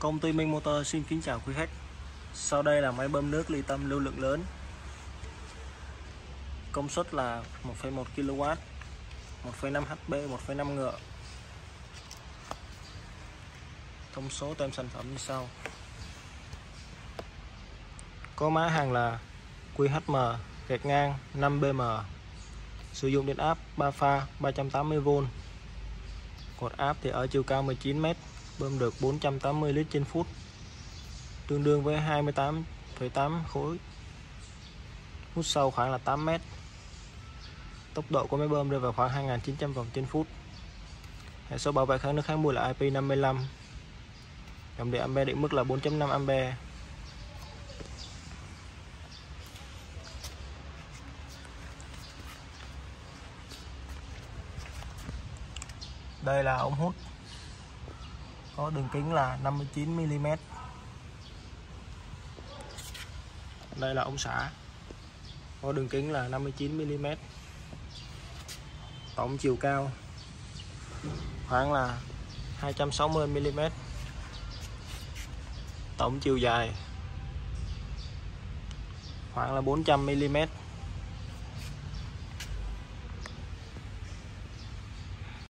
Công ty Minh Motor xin kính chào quý khách. Sau đây là máy bơm nước ly tâm lưu lượng lớn. Công suất là 1,1 kW, 1,5 HP, 1,5 ngựa. Thông số tem sản phẩm như sau. Có mã hàng là QHM gạch ngang 5BM. Sử dụng điện áp 3 pha 380V. Cột áp thì ở chiều cao 19m bơm được 480 lít trên phút tương đương với 28,8 khối. Hút sâu khoảng là 8 mét. Tốc độ của máy bơm rơi vào khoảng 2.900 vòng trên phút. Hệ số bảo vệ kháng nước kháng mùi là IP55 dòng điện ampe định mức là 4.5 ampe. Đây là ống hút có đường kính là 59mm đây là ống xả có đường kính là 59mm tổng chiều cao khoảng là 260mm tổng chiều dài khoảng là 400mm